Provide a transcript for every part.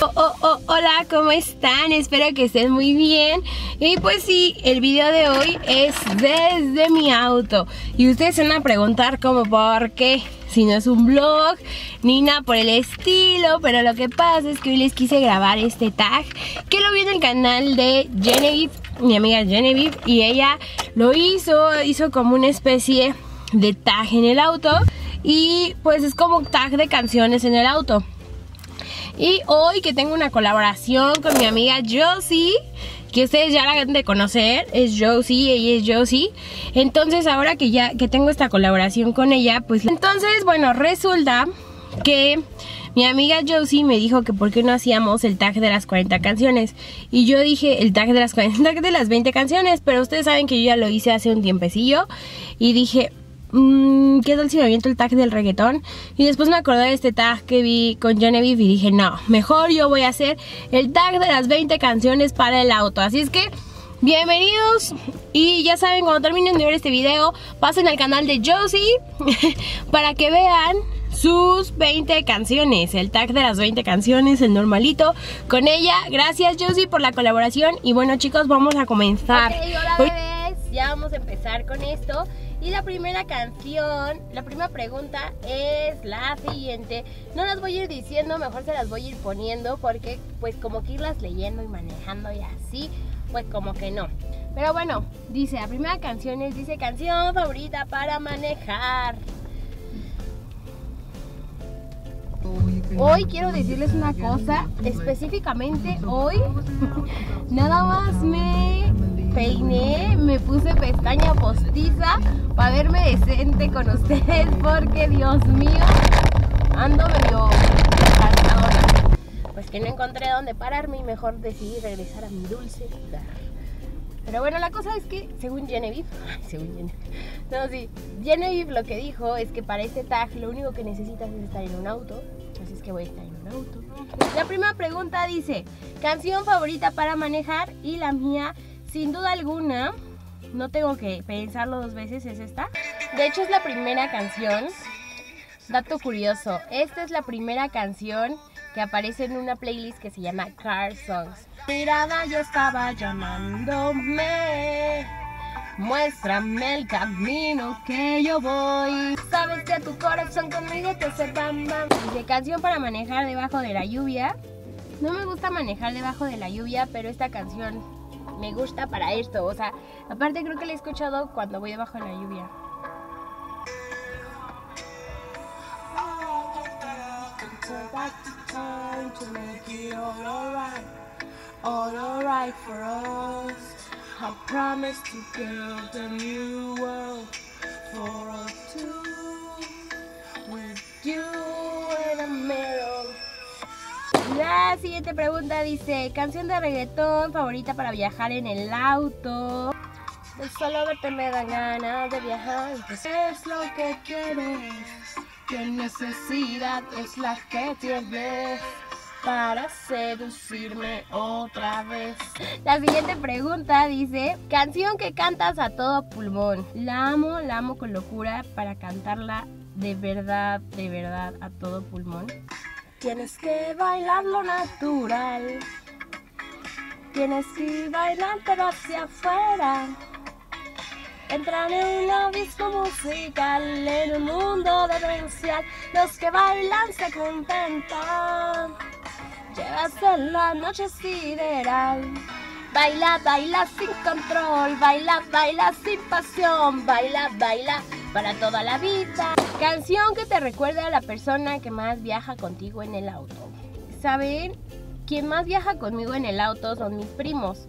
Oh, oh, oh, hola, ¿cómo están? Espero que estén muy bien. Y pues sí, el video de hoy es desde mi auto. Y ustedes se van a preguntar como por qué, si no es un vlog, ni nada por el estilo. Pero lo que pasa es que hoy les quise grabar este tag, que lo vi en el canal de Genevieve, mi amiga Genevieve. Y ella lo hizo, hizo como una especie de tag en el auto. Y pues es como tag de canciones en el auto. Y hoy que tengo una colaboración con mi amiga Josie, que ustedes ya la han de conocer, es Josie, ella es Josie. Entonces ahora que ya que tengo esta colaboración con ella, pues entonces bueno, resulta que mi amiga Josie me dijo que por qué no hacíamos el tag de las 40 canciones. Y yo dije el tag de las 40, el tag de las 20 canciones, pero ustedes saben que yo ya lo hice hace un tiempecillo. Y dije, mmm, ¿qué tal si me aviento el tag del reggaetón? Y después me acordé de este tag que vi con Genevieve y dije, no, mejor yo voy a hacer el tag de las 20 canciones para el auto. Así es que, bienvenidos. Y ya saben, cuando terminen de ver este video, pasen al canal de Josie para que vean sus 20 canciones, el tag de las 20 canciones, el normalito con ella. Gracias Josie por la colaboración y bueno chicos, vamos a comenzar. Ok, hola bebés, ya vamos a empezar con esto. Y la primera canción, la primera pregunta es la siguiente. No las voy a ir diciendo, mejor se las voy a ir poniendo porque pues como que irlas leyendo y manejando y así, pues como que no. Pero bueno, dice, la primera canción es, dice, canción favorita para manejar. Hoy quiero decirles una cosa, específicamente hoy, nada más me puse pestaña postiza para verme decente con ustedes porque Dios mío, ando medio cansadora. Pues que no encontré dónde pararme y mejor decidí regresar a mi dulce lugar. Pero bueno, la cosa es que, según Genevieve, según Genevieve, Genevieve lo que dijo es que para este tag lo único que necesitas es estar en un auto, así es que voy a estar en un auto. La primera pregunta dice, canción favorita para manejar y la mía, sin duda alguna, no tengo que pensarlo dos veces, es esta. De hecho es la primera canción, dato curioso, esta es la primera canción que aparece en una playlist que se llama Car Songs. Mirada ya estaba llamándome. Muéstrame el camino que yo voy. Sabes que tu corazón conmigo te hace bam. Dice canción para manejar debajo de la lluvia. No me gusta manejar debajo de la lluvia, pero esta canción me gusta para esto. O sea, aparte creo que la he escuchado cuando voy debajo de la lluvia. Siguiente pregunta dice, canción de reggaetón favorita para viajar en el auto. Solo verte me dan ganas de viajar, pues es lo que quieres. ¿Qué necesidad es la que tienes? para seducirme otra vez. La siguiente pregunta dice, canción que cantas a todo pulmón. La amo, la amo con locura para cantarla de verdad, de verdad a todo pulmón. Tienes que bailar lo natural. Tienes que bailar pero hacia afuera. Entrar en un abismo musical, en un mundo demencial. Los que bailan se contentan. Llevas en la noche sideral. Baila, baila sin control, baila, baila sin pasión, baila, baila para toda la vida. Canción que te recuerde a la persona que más viaja contigo en el auto. ¿Saben? Quien más viaja conmigo en el auto son mis primos.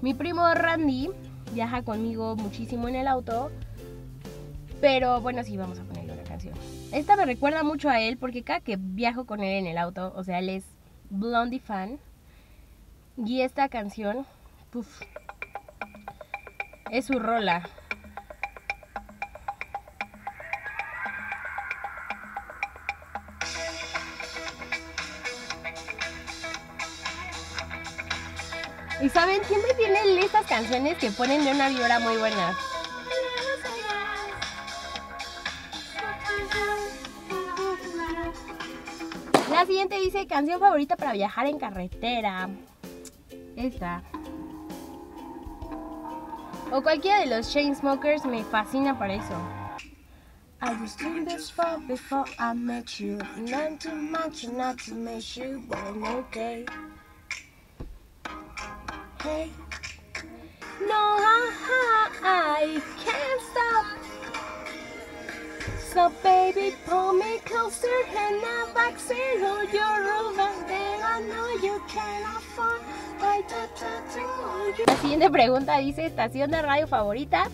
Mi primo Randy viaja conmigo muchísimo en el auto. Pero bueno, sí, vamos a ponerle una canción. Esta me recuerda mucho a él porque cada que viajo con él en el auto, o sea, él es Blondie fan. Y esta canción, puff, es su rola. Y saben, siempre tienen estas canciones que ponen de una vibra muy buena. La siguiente dice canción favorita para viajar en carretera. Esta. O cualquiera de los Chainsmokers me fascina para eso. I was doing this far before I met you. Not too much, not to make you, but I'm okay. Hey, No, I, I can't stop. So baby, pull me closer and I vaccine on your over. Then I know you touch you? La siguiente pregunta dice estación de radio favorita.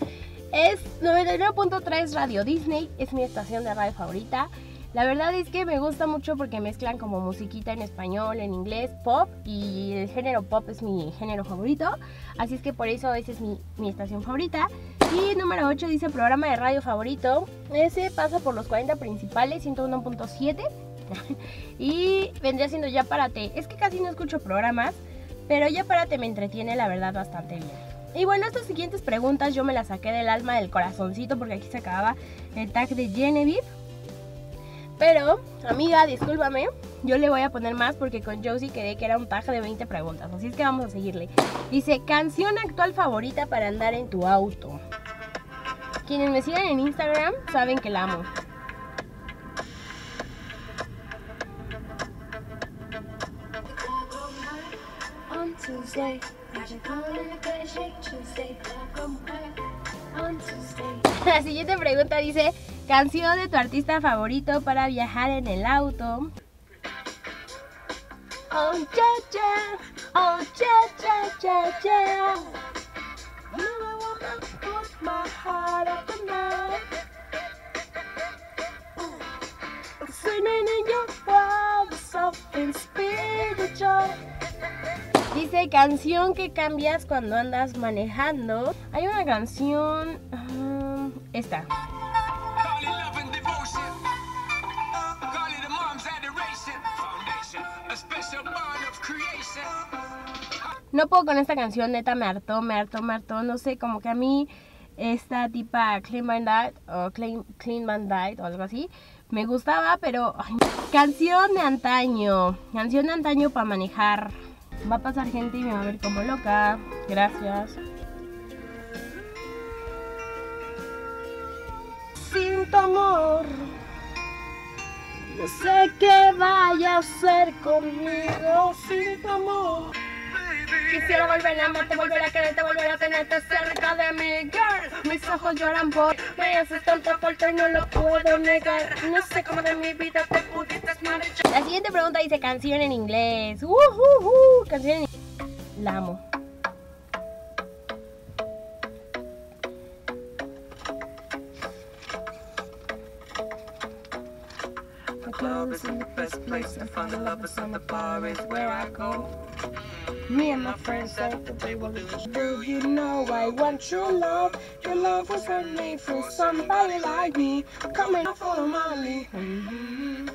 Es 99.3 Radio Disney, es mi estación de radio favorita. La verdad es que me gusta mucho porque mezclan como musiquita en español, en inglés, pop y el género pop es mi género favorito. Así es que por eso esa es mi, mi estación favorita. Y número 8 dice programa de radio favorito. Ese pasa por los 40 principales, 101.7. y vendría siendo Ya Párate. Es que casi no escucho programas, pero Ya Párate me entretiene la verdad bastante bien. Y bueno, estas siguientes preguntas yo me las saqué del alma del corazoncito porque aquí se acababa el tag de Genevieve. Pero, amiga, discúlpame, yo le voy a poner más porque con Josie quedé que era un tag de 20 preguntas. Así es que vamos a seguirle. Dice, canción actual favorita para andar en tu auto. Quienes me sigan en Instagram saben que la amo. La siguiente pregunta dice, canción de tu artista favorito para viajar en el auto. Oh, yeah, yeah. Oh, your world, something spiritual. Dice canción que cambias cuando andas manejando. Hay una canción... ah, esta. No puedo con esta canción, neta, me hartó, me hartó, me hartó. No sé, como que a mí esta tipa Clean Bandit o Clean, Clean Bandit o algo así me gustaba, pero ay, canción de antaño, canción de antaño para manejar. Va a pasar gente y me va a ver como loca. Gracias. Sin tu amor, no sé qué vaya a hacer conmigo sin tu amor. Quisiera volver a amarte, volver a quererte, volver a tenerte cerca de mí, girl. Mis ojos lloran por me haces tanta falta y no lo puedo negar. No sé cómo de mi vida te pudiste marchar. La siguiente pregunta dice canción en inglés. Uh, uh, canción en inglés. La amo. Club is in the best place and find the lovers on the bar is where I go. Me and my friends said that they will Do you know I want your love? Your love was made for somebody like me. Coming off for money. Mhm.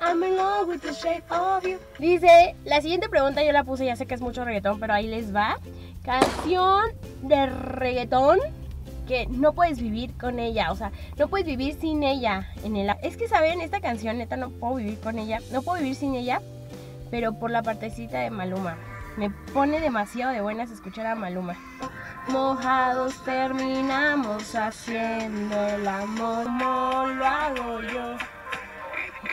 I'm in love with the shape of you. Dice, la siguiente pregunta yo la puse, ya sé que es mucho reggaetón, pero ahí les va. Canción de reggaetón que no puedes vivir con ella, o sea, no puedes vivir sin ella en el... Es que, ¿saben? Esta canción, neta, no puedo vivir con ella, no puedo vivir sin ella, pero por la partecita de Maluma. Me pone demasiado de buenas escuchar a Maluma. Mojados terminamos haciendo el amor como lo hago yo.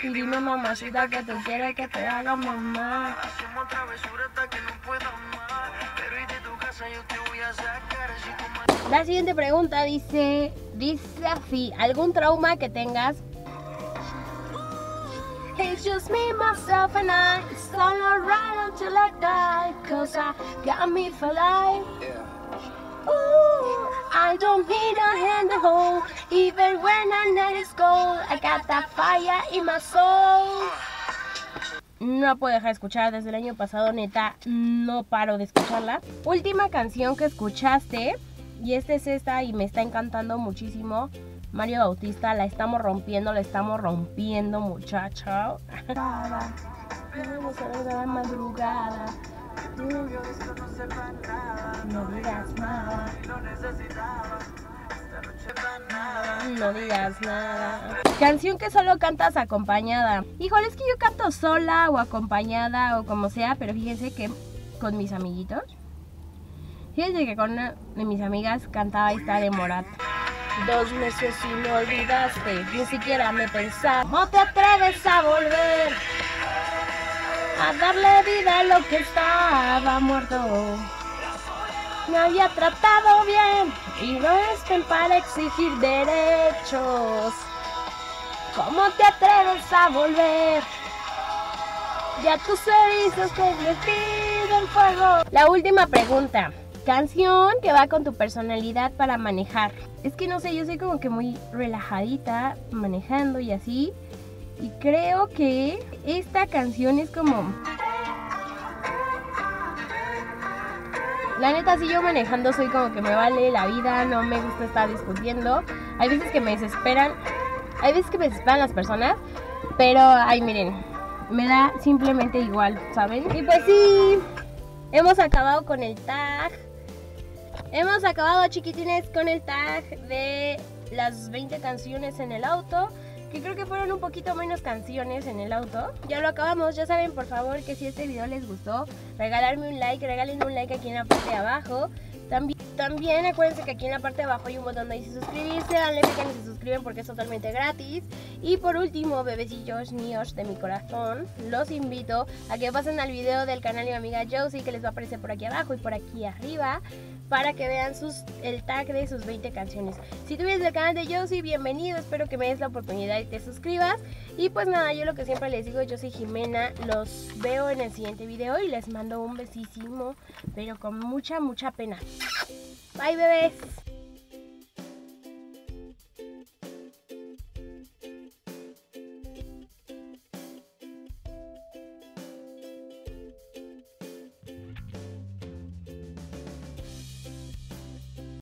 Y dime mamacita que tú quieres que te haga mamá. Hacemos travesura hasta que no pueda más. Pero y de tu casa yo te voy a sacar así como La siguiente pregunta dice, dice así, ¿algún trauma que tengas? It's just me, myself, and I. It's all alright until I die. Cause I got me for life. Ooh, I don't need a hand to hold. Even when I let it go, I got that fire in my soul. No puedo dejar de escuchar desde el año pasado, neta, no paro de escucharla. Última canción que escuchaste, y esta es esta y me está encantando muchísimo. Mario Bautista, la estamos rompiendo, la estamos rompiendo, muchacho. Vamos a ver la madrugada. Digas nada, no digas nada. Canción que solo cantas acompañada. Híjole, es que yo canto sola o acompañada o como sea, pero fíjense que con mis amiguitos. Fíjense que con una de mis amigas cantaba esta de Morat. Dos meses y me olvidaste, ni siquiera me pensaste. No te atreves a volver a darle vida a lo que estaba muerto. Me había tratado bien y no estén para exigir derechos. ¿Cómo te atreves a volver? Ya tus servicios convertido en fuego. La última pregunta. Canción que va con tu personalidad para manejar. Es que no sé, yo soy como que muy relajadita manejando y así. Y creo que esta canción es como... La neta, si yo manejando soy como que me vale la vida, no me gusta estar discutiendo. Hay veces que me desesperan, hay veces que me desesperan las personas, pero ay, miren, me da simplemente igual, ¿saben? Y pues sí, hemos acabado con el tag. Hemos acabado, chiquitines, con el tag de las 20 canciones en el auto que creo que fueron un poquito menos canciones en el auto. Ya lo acabamos, ya saben por favor que si este video les gustó, regalarme un like, regalen un like aquí en la parte de abajo. También, también acuérdense que aquí en la parte de abajo hay un botón donde dice suscribirse, danle clic y se suscriben porque es totalmente gratis. Y por último, bebecillos míos de mi corazón, los invito a que pasen al video del canal de mi amiga Josie que les va a aparecer por aquí abajo y por aquí arriba para que vean sus, el tag de sus 20 canciones. Si tú vienes del canal de Josie, bienvenido, espero que me des la oportunidad y te suscribas. Y pues nada, yo lo que siempre les digo, yo soy Jimena, los veo en el siguiente video y les mando un besísimo, pero con mucha, mucha pena. Bye bebés.